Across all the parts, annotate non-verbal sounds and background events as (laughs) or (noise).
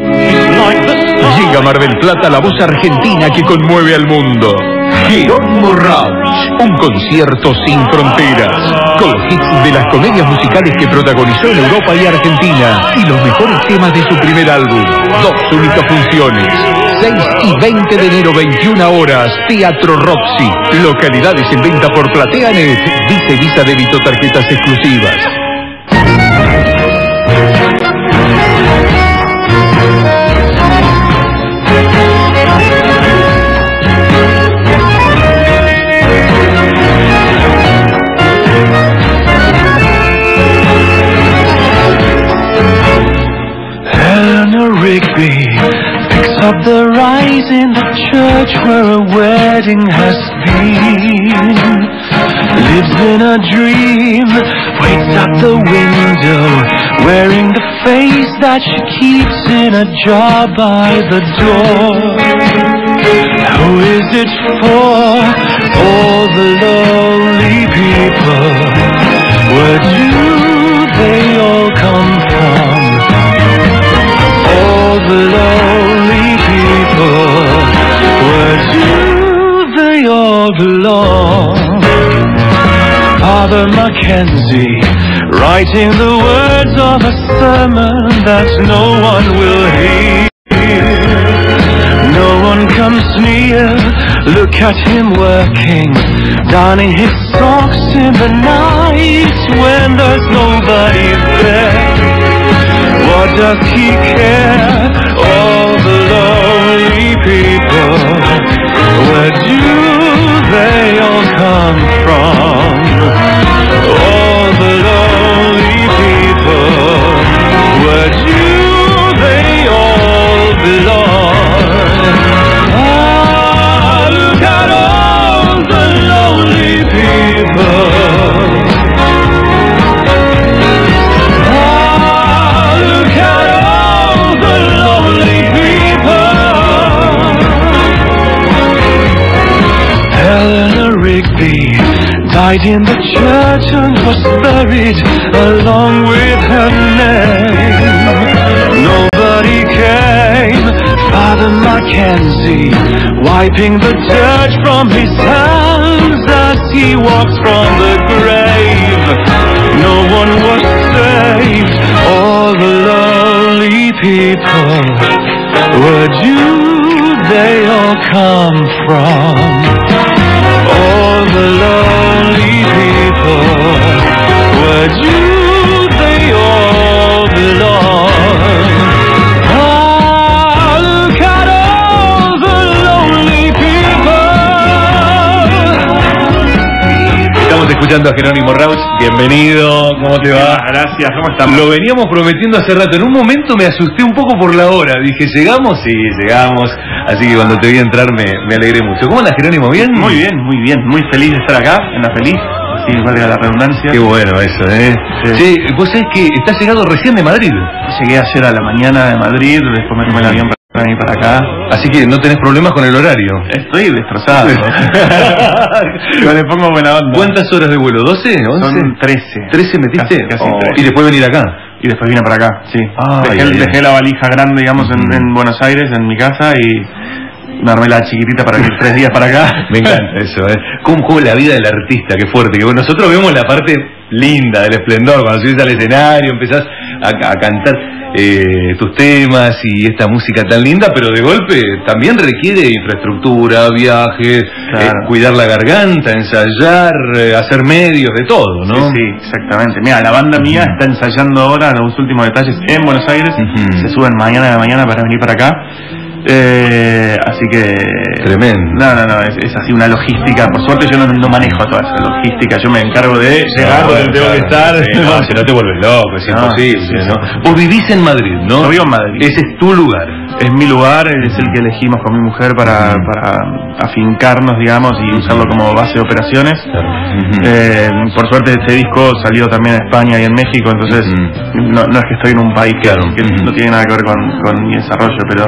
Llega Mar del Plata la voz argentina que conmueve al mundo. Jerónimo Rauch, un concierto sin fronteras, con los hits de las comedias musicales que protagonizó en Europa y Argentina y los mejores temas de su primer álbum. Dos únicas funciones. 6 y 20 de enero, 21 horas, Teatro Roxy. Localidades en venta por PlateaNet. Dice Visa Débito Tarjetas Exclusivas. Wearing the face that she keeps in a jar by the door. Who is it for? All the lonely people. Where do they all come from? all the lonely people. Where do they all belong? Father Mackenzie, writing the words of a sermon that no one will hear. No one comes near, look at him working, darning his socks in the night when there's nobody there. What does he care? All the lonely people. Where do they all come from? Died in the church and was buried along with her name. Nobody came. Father Mackenzie wiping the dirt from his hands as he walks from the grave. No one was saved. All the lonely people. Where do they all come from? Escuchando a Jerónimo. Bienvenido, ¿cómo te va? Gracias, ¿cómo estamos? Lo veníamos prometiendo hace rato. En un momento me asusté un poco por la hora. Dije, ¿llegamos? Sí, llegamos. Así que cuando te vi entrar me, me alegré mucho. ¿Cómo andas, Jerónimo? ¿Bien? Muy bien, muy bien. Muy feliz de estar acá, en la feliz. Sí, valga la redundancia. Qué bueno eso, ¿eh? Sí, vos sabés que estás llegado recién de Madrid. Llegué ayer a la mañana de Madrid, después me tomé el avión para venir para acá. Así que no tenés problemas con el horario. Estoy destrozado. (laughs) Yo le pongo buena onda. ¿Cuántas horas de vuelo? ¿12? ¿11? Son 13. ¿13 metiste? Casi, casi Oh, 13. Y después venir acá. Y después vine para acá, sí. Ah, dejé, dejé la valija grande, digamos, en, Ujú. en Buenos Aires, en mi casa, y me armé la chiquitita para venir tres días para acá. (laughs) Me encanta eso, ¿eh? ¿Cómo, cómo la vida del artista? Qué fuerte. Que bueno, nosotros vemos la parte linda del esplendor, cuando subís al escenario, empezás a, a cantar eh, tus temas y esta música tan linda, pero de golpe también requiere infraestructura, viajes, Claro. eh, cuidar la garganta, ensayar, eh, hacer medios, de todo, ¿no? Sí, sí, exactamente. Mira, la banda mía está ensayando ahora los últimos detalles en Buenos Aires. Se suben mañana de la mañana para venir para acá. Eh, así que. Tremendo. No, no, no, es, es así una logística. Por suerte yo no, no manejo toda esa logística. Yo me encargo de llegar No, donde tengo que estar. Sí, no, si no te vuelves loco, es imposible, sí, ¿no? sí. Vos vivís en Madrid, ¿no? Yo vivo en Madrid. Ese es tu lugar. Es mi lugar, es el que elegimos con mi mujer para, para afincarnos, digamos, y usarlo como base de operaciones. Eh, por suerte este disco salió también en España y en México, entonces Ujú. no, no es que estoy en un país que, que no tiene nada que ver con, con mi desarrollo, pero,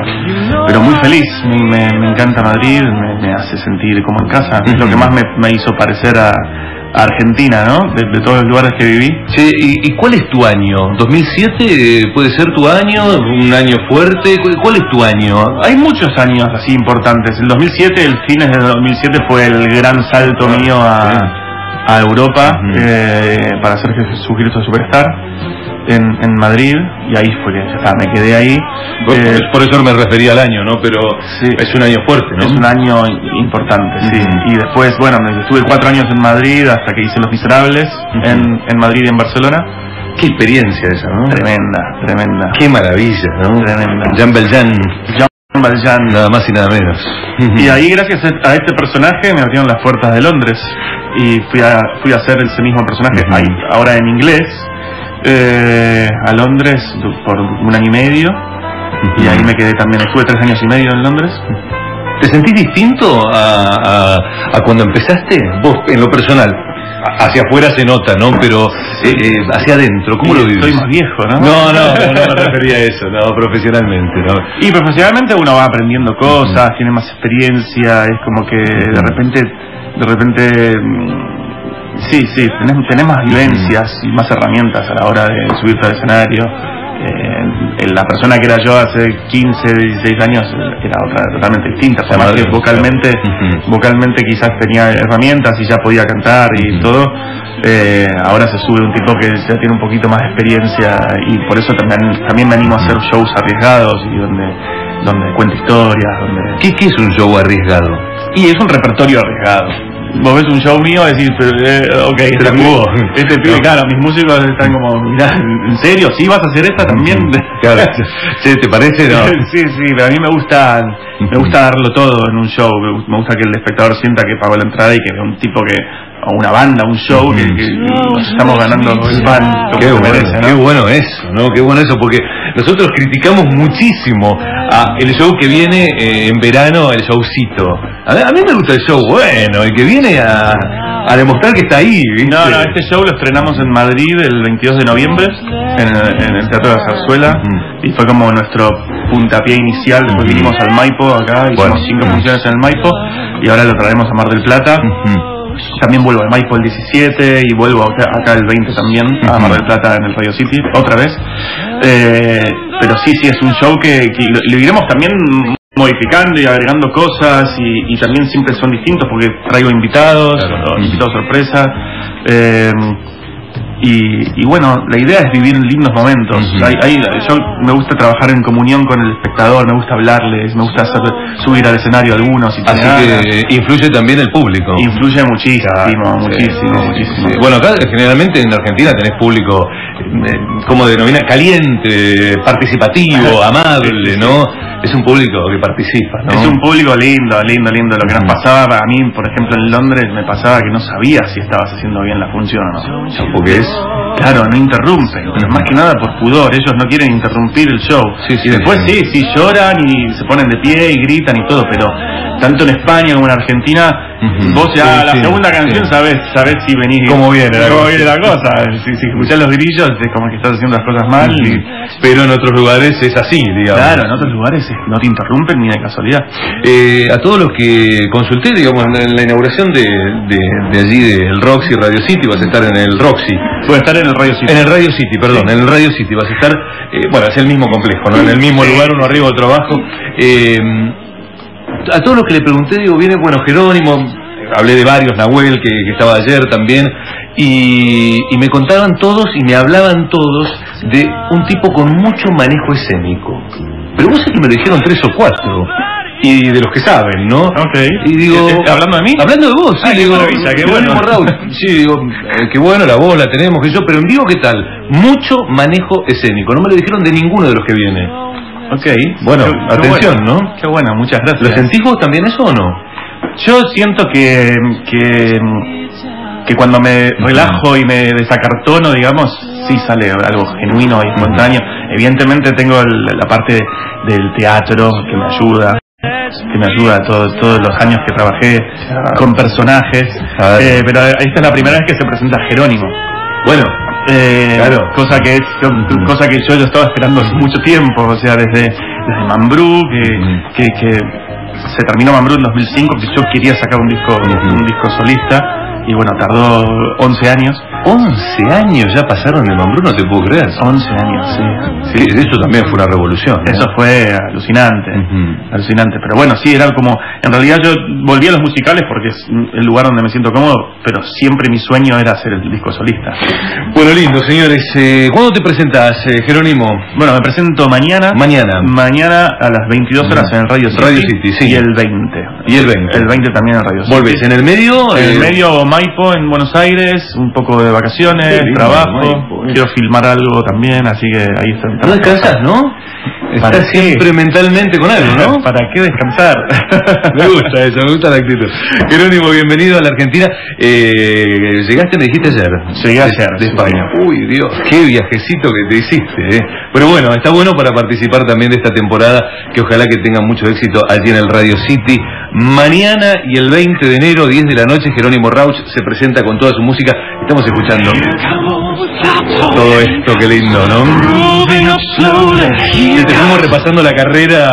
pero muy feliz. Me, me- me encanta Madrid, me, me hace sentir como en casa. Es lo que más me, hizo parecer a, a Argentina, ¿no? De, de todos los lugares que viví. Che, ¿y, y cuál es tu año? ¿2007 eh, puede ser tu año? ¿Un año fuerte? ¿Cu- ¿Cuál es tu año? Hay muchos años así importantes. El 2007, el fines del 2007 fue el gran salto Ah, mío a, a Europa Ujú. eh, para hacer Jesucristo Superstar en, en Madrid y ahí fue que ya está, me quedé ahí. Por, Eh, por eso me refería al año, ¿no? Pero Sí. es un año fuerte, ¿no? Es un año importante, sí. Y después, bueno, me- estuve cuatro años en Madrid hasta que hice Los Miserables en, en Madrid y en Barcelona. Qué experiencia esa, ¿no? Tremenda, tremenda. Qué maravilla, ¿no? Tremenda. Jean Valjean, Jean Valjean. nada más y nada menos. Y ahí, gracias a este personaje, me abrieron las puertas de Londres y fui a, fui a hacer ese mismo personaje, ahí, ahora en inglés, eh, a Londres por un año y medio. Y ahí me quedé también, estuve tres años y medio en Londres. ¿Te sentís distinto a, a- a cuando empezaste? Vos, en lo personal. Hacia afuera se nota, ¿no? Pero eh, eh, hacia adentro, ¿cómo Y lo vives? Soy más viejo, ¿no? No, no, no, no me (laughs) refería a eso, no, profesionalmente, ¿no? Y profesionalmente uno va aprendiendo cosas, tiene más experiencia, es como que de repente, de repente, mm, sí, sí, tenés, tenés más vivencias y más herramientas a la hora de subirte al escenario. Eh, la persona que era yo hace 15, 16 años era otra totalmente distinta, por más que vocalmente, vocalmente quizás tenía herramientas y ya podía cantar y todo. Eh, ahora se sube un tipo que ya tiene un poquito más de experiencia y por eso también, también me animo a hacer shows arriesgados y donde, donde cuento historias, donde... ¿Qué, ¿Qué es un show arriesgado? Y es un repertorio arriesgado. Vos ves un show mío y decís, pero, eh, ok, este este pibe, claro, mis músicos están como, mirá, ¿en serio? ¿Sí vas a hacer esta también? (laughs) Claro. Che, ¿Te parece? No. (laughs) sí, sí, pero a mí me gusta, me gusta darlo todo en un show, me gu- me gusta que el espectador sienta que pagó la entrada y que ve un tipo que, o una banda, un show, que, que nos estamos ganando el pan, Qué bueno, merece, ¿no? qué bueno eso, ¿no? Qué bueno eso, porque nosotros criticamos muchísimo a el show que viene eh, en verano, el showcito. A mí, a mí me gusta el show bueno, el que viene a, a demostrar que está ahí, ¿viste? No, no, este show lo estrenamos en Madrid el 22 de noviembre, en el, en el Teatro de la Zarzuela, y fue como nuestro puntapié inicial. Después vinimos al Maipo, acá, hicimos Bueno. cinco funciones en el Maipo, y ahora lo traemos a Mar del Plata. También vuelvo al Maipo el 17 y vuelvo acá, acá el 20 también, a Mar del Plata en el Radio City, otra vez. Eh, pero sí, sí, es un show que, que lo, lo iremos también modificando y agregando cosas y, y también siempre son distintos porque traigo invitados, Claro. invitados sorpresa. eh, y, y bueno, la idea es vivir lindos momentos. Hay- hay- yo me gusta trabajar en comunión con el espectador, me gusta hablarles, me gusta hacer, subir al escenario algunos. Y Así que influye también el público. Influye muchísimo, Claro, muchísimo, sí, muchísimo. sí. Bueno, acá generalmente en Argentina tenés público, eh, como denomina, caliente, participativo, amable, ¿no? Es un público que participa, ¿no? Es un público lindo, lindo, lindo. Lo que nos pasaba, a mí, por ejemplo, en Londres, me pasaba que no sabía si estabas haciendo bien la función o no. Porque es... Claro, no interrumpen, pero más que nada por pudor, ellos no quieren interrumpir el show. Sí, sí, y después sí. sí, sí, lloran y se ponen de pie y gritan y todo, pero tanto en España como en Argentina, vos ya Sí, la sí, segunda canción sí. sabés, sabés si venís Cómo viene la cómo viene la cosa. Si, si escuchás los grillos, es como que estás haciendo las cosas mal. y, Pero en otros lugares es así, digamos. claro, en otros lugares no te interrumpen ni de casualidad. Eh, a todos los que consulté, digamos, en la inauguración de, de- de allí del Roxy Radio City, vas a estar en el Roxy. Puede estar en el radio City. En el Radio City, perdón, en el Radio City vas a estar, eh, bueno, es el mismo complejo, ¿no? En el mismo lugar, uno arriba, otro abajo. Eh, a todos los que le pregunté, digo, viene, bueno, Jerónimo, hablé de varios, Nahuel, que, que estaba ayer también, y, y me contaban todos y me hablaban todos de un tipo con mucho manejo escénico. Pero vos sé que me lo dijeron tres o cuatro. Y de los que saben, ¿no? Ok. Y digo, ¿hablando de mí? Hablando de vos, sí, Ah, digo, qué bueno. Raúl. (laughs) Sí, digo, eh, qué bueno, la voz la tenemos, que yo, pero en vivo, ¿qué tal? Mucho manejo escénico. No me lo dijeron de ninguno de los que viene. Ok. Bueno, Qué- qué atención, bueno. ¿no? Qué bueno, muchas gracias. ¿Lo sentís vos también eso o no? Yo siento que, que, que cuando me relajo y me desacartono, digamos, sí sale algo genuino y espontáneo. Evidentemente tengo el- la parte del teatro que me ayuda, que me ayuda todos, todos los años que trabajé con personajes. Eh, pero esta es la primera vez que se presenta Jerónimo. Bueno, Eh, Claro. cosa que es cosa que yo ya estaba esperando hace mucho tiempo, o sea, desde, desde Mambrú, que, Ujú. que, que se terminó Mambrú en 2005, que yo quería sacar un disco Ujú. un disco solista y bueno, tardó 11 años. 11 años ya pasaron de Mambrú, no te puedo creer. 11 años, sí. Sí, eso también fue una revolución. ¿no? Eso fue alucinante, alucinante. Pero bueno, sí, era como, en realidad yo volví a los musicales porque es el lugar donde me siento cómodo, pero siempre mi sueño era hacer el disco solista. Bueno, lindo, señores. Eh, ¿Cuándo te presentas, eh, Jerónimo? Bueno, me presento mañana. Mañana. Mañana a las 22 horas en Radio City. Radio City, sí. Y el 20. Y el 20. El 20 también en Radio City. ¿Volvés en el medio? En el Eh, medio Maipo en Buenos Aires, un poco de vacaciones, trabajo, quiero filmar algo también, así que ahí está. No descansás, ¿no? ¿Para Estás qué? siempre mentalmente con algo, ¿no? (laughs) ¿Para qué descansar? (laughs) Me gusta eso, me gusta la actitud. Jerónimo, bienvenido a la Argentina. Eh, llegaste, me dijiste ayer. Llegué De- ayer, De España. Uy, Dios, qué viajecito que te hiciste, ¿eh? Pero bueno, está bueno para participar también de esta temporada, que ojalá que tenga mucho éxito allí en el Radio City. Mañana y el 20 de enero, 10 de la noche, Jerónimo Rauch se presenta con toda su música. Estamos escuchando todo esto, qué lindo, ¿no? Y te fuimos repasando la carrera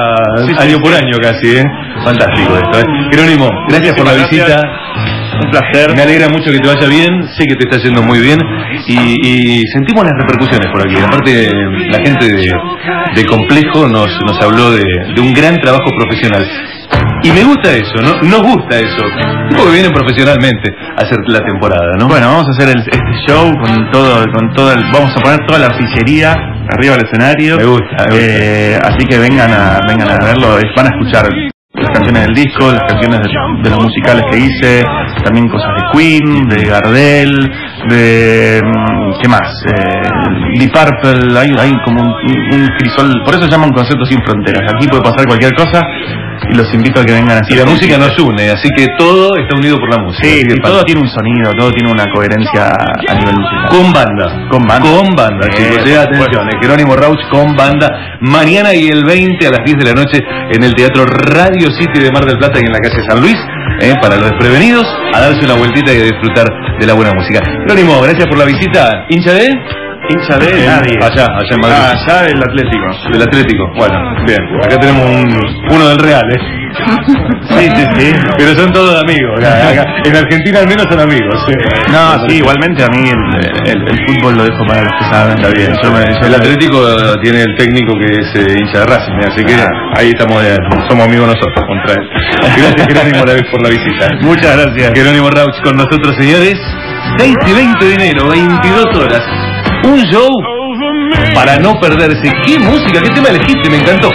año por año casi, ¿eh? Fantástico esto, ¿eh? Jerónimo, gracias por la visita. Un placer. Me alegra mucho que te vaya bien, sé que te está yendo muy bien y, y sentimos las repercusiones por aquí. Aparte, la gente de, de Complejo nos, nos habló de, de un gran trabajo profesional. Y me gusta eso, ¿no? Nos gusta eso. Porque vienen profesionalmente a hacer la temporada, ¿no? Bueno, vamos a hacer el- este show con todo, con todo el, vamos a poner toda la artillería arriba del escenario. Me gusta, me gusta. Eh, así que vengan a, vengan a verlo, van a escuchar las canciones del disco, las canciones de, de los musicales que hice, también cosas de Queen, de Gardel, de mm, ¿qué más? Eh, Deep Purple, hay, hay como un, un crisol, por eso se llama un concepto sin fronteras. Aquí puede pasar cualquier cosa y los invito a que vengan a Y la música nos une, así que todo está unido por la música. Sí, Así y todo tiene un sonido, todo tiene una coherencia a nivel musical. Con banda. Con banda. Con banda, Eh, chicos. eh, atención, Jerónimo Rauch con banda. Mañana y el 20 a las 10 de la noche en el Teatro Radio City de Mar del Plata y en la calle San Luis. eh, para los desprevenidos, a darse una vueltita y a disfrutar de la buena música. Jerónimo, gracias por la visita. ¿Hincha de? Hincha de nadie. allá, allá en Madrid. Ah, allá el Atlético. Del Atlético. Bueno, bien. Acá tenemos un- uno del Real, ¿eh? Sí, sí, sí. Pero son todos amigos. acá- acá. (laughs) En Argentina al menos son amigos. sí. No, sí, igualmente a mí el, el- el fútbol lo dejo para los que saben. Está bien. Yo me- yo el me- Atlético tiene el técnico que es eh, hincha de Racing, así que ahí estamos, eh, somos amigos nosotros contra él. Gracias Jerónimo por la visita. Muchas gracias. Jerónimo Rauch con nosotros, señores. 6 y 20 de enero, 22 horas. Un show para no perderse. ¿Qué música? ¿Qué tema elegiste? Me encantó.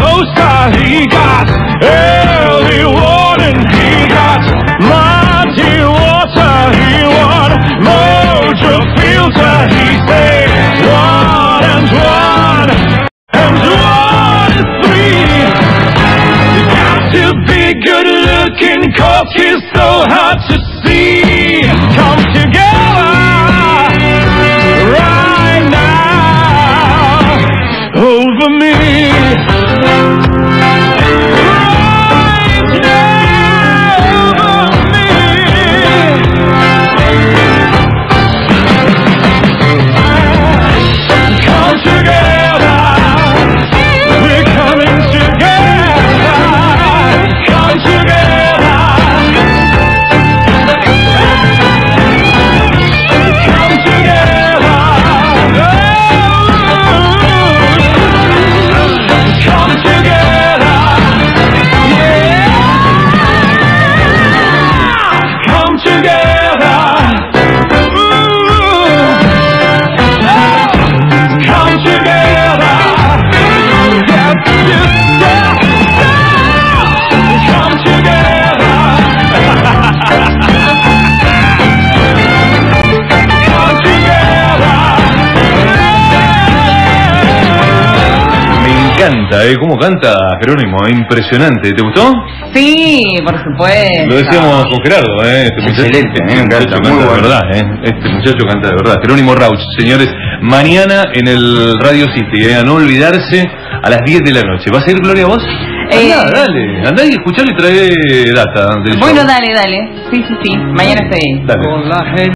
Coaster he got early warning he got mighty water he won mojo filter he said one and one and one is three you got to be good looking cause he's so hard to see come together right now over me. Canta, ¿eh? ¿Cómo canta Jerónimo? Impresionante. ¿Te gustó? Sí, por supuesto. Lo decíamos con Gerardo, ¿eh? Este muchacho- Excelente, ¿eh? este muchacho Canta muy de bueno. verdad, ¿eh? Este muchacho canta de verdad. Jerónimo Rauch, señores, mañana en el Radio City, ¿eh? A no olvidarse a las 10 de la noche. ¿Vas a ir, Gloria, vos? Eh, Andá, dale. Andá y escuchalo y trae data del Bueno, show. dale, dale. Sí, sí, sí. Mañana estoy ahí. Dale.